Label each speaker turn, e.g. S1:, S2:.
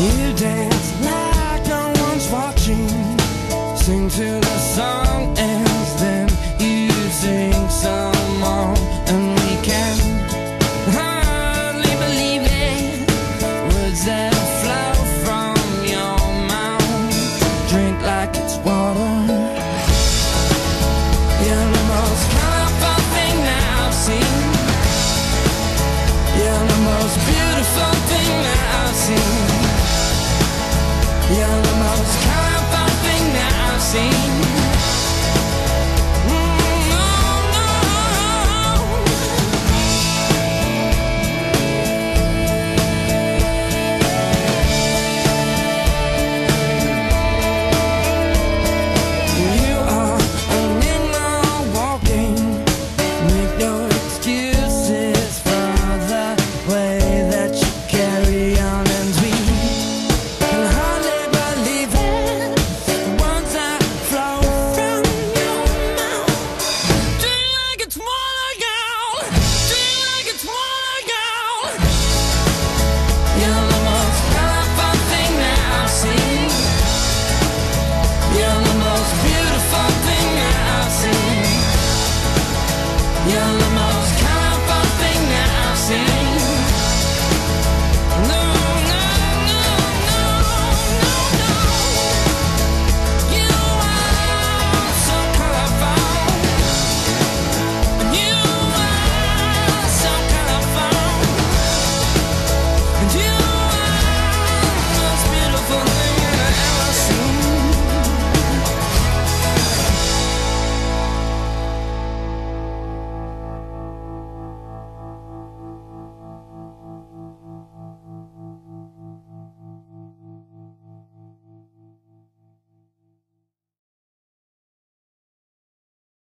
S1: You dance like no one's watching. Sing to the song